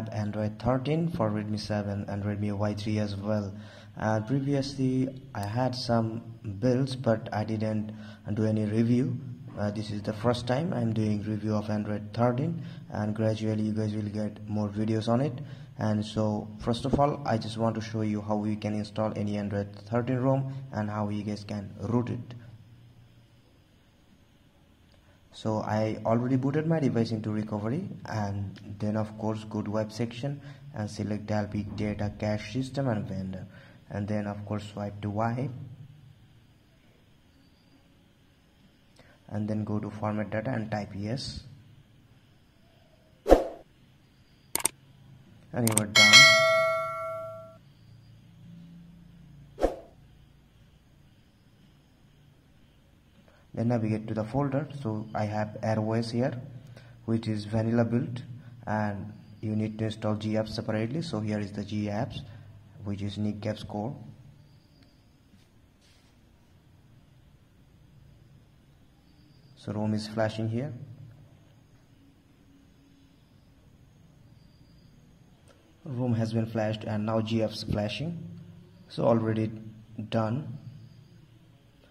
have Android 13 for Redmi 7 and Redmi Y3 as well. And previously I had some builds but I didn't do any review. Uh, this is the first time I'm doing review of Android 13 and gradually you guys will get more videos on it. And so first of all I just want to show you how you can install any Android 13 ROM and how you guys can root it so I already booted my device into recovery and then of course go to web section and select Big Data Cache System and Vendor. And then of course swipe to wipe and then go to format data and type yes. And you are done then navigate to the folder. So I have ArrowOS here which is vanilla built and you need to install GApps separately. So here is the GApps which is NikGapps core. So ROM is flashing here. ROM has been flashed and now GApps flashing. So already done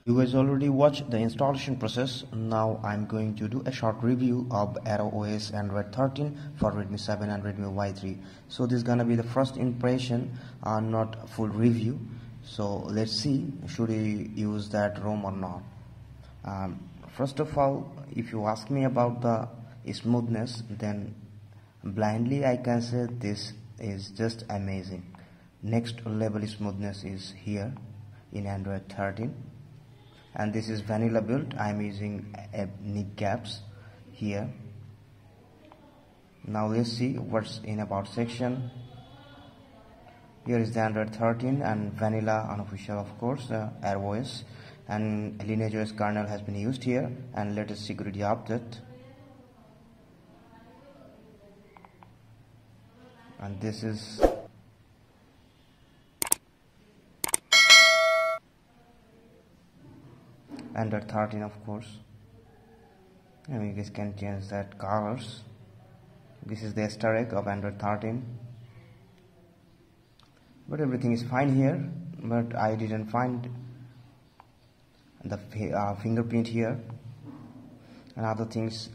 you guys already watched the installation process. Now I'm going to do a short review of ArrowOS Android 13 for Redmi 7 and Redmi Y3 so this is gonna be the first impression uh, not full review. So let's see should we use that ROM or not? Um, first of all if you ask me about the smoothness then blindly I can say this is just amazing. Next level smoothness is here in Android 13 and this is vanilla build I'm using a NikGapps here. Now let's see what's in about section. Here is the Android 13 and vanilla unofficial of course uh, ArrowOS and LineageOS kernel has been used here. And latest security update. And this is under 13 of course. And you guys can change that colors. This is the easter egg of android 13 but everything is fine here but i didn't find the uh, fingerprint here. And other things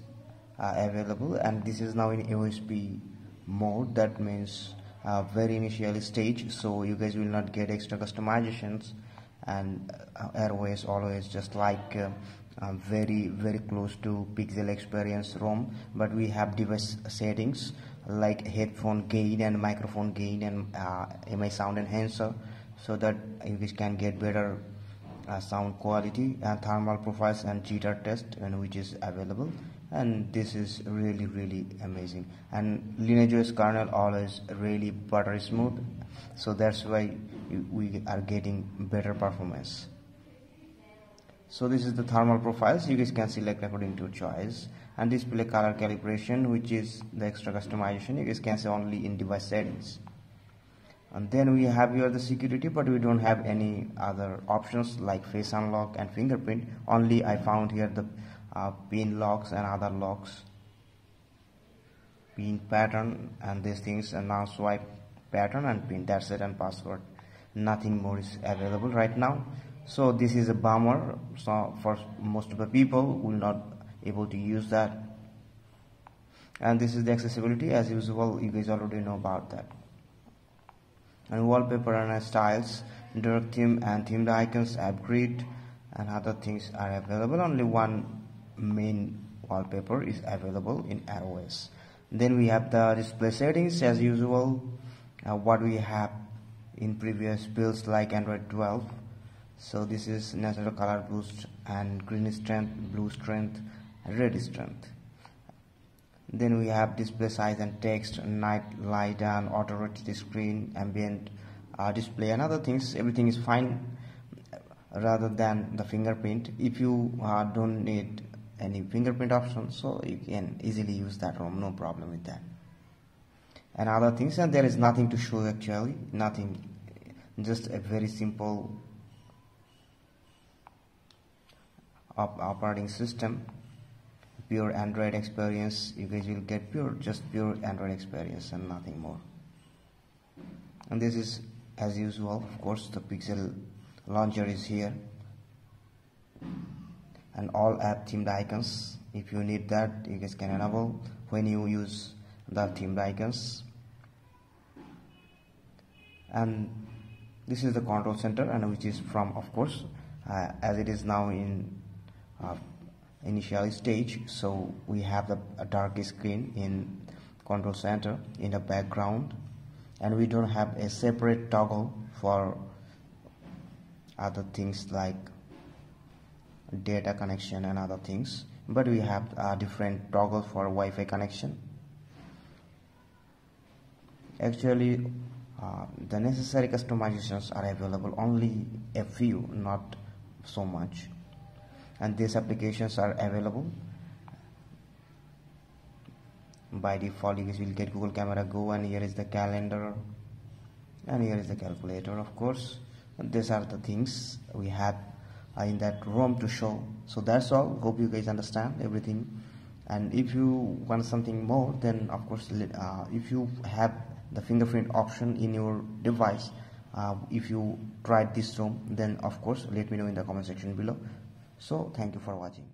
are available and this is now in USB mode. That means uh, very initial stage so you guys will not get extra customizations and uh, ArrowOS always just like uh, uh, very very close to pixel experience rom but we have device settings like headphone gain and microphone gain and uh, mi sound enhancer so that you can get better uh, sound quality and thermal profiles and jitter test and which is available and this is really really amazing. And lineageOS kernel always really butter smooth. So that's why we are getting better performance. So this is the thermal profiles. You guys can select according to your choice. And display color calibration which is the extra customization. You guys can see only in device settings. And then we have here the security but we don't have any other options like face unlock and fingerprint. Only I found here the uh, pin locks and other locks pin pattern and these things and now swipe pattern and pin that's it and password. Nothing more is available right now. So this is a bummer. So for most of the people will not able to use that. And this is the accessibility as usual you guys already know about that. And wallpaper and styles dark theme and themed icons upgrade and other things are available. Only one main wallpaper is available in ArrowOS then we have the display settings as usual uh, what we have in previous builds like Android 12 so this is natural color boost and green strength blue strength red strength. Then we have display size and text night light and auto rotate screen ambient uh, display and other things. Everything is fine rather than the fingerprint if you uh, don't need any fingerprint option so you can easily use that ROM no problem with that. And other things and there is nothing to show actually nothing just a very simple op operating system pure android experience you guys will get pure just pure android experience and nothing more. And this is as usual of course the pixel launcher is here and all app themed icons. If you need that you guys can enable when you use the themed icons. And this is the control center and which is from of course uh, as it is now in uh, initial stage so we have the dark screen in control center in the background. And we don't have a separate toggle for other things like data connection and other things but we have a different toggle for Wi-Fi connection. Actually uh, the necessary customizations are available only a few not so much. And these applications are available. By default you will get google camera go and here is the calendar and here is the calculator of course. And these are the things we have in that ROM to show. So that's all. Hope you guys understand everything. And if you want something more then of course uh, if you have the fingerprint option in your device uh, if you tried this ROM then of course let me know in the comment section below. So thank you for watching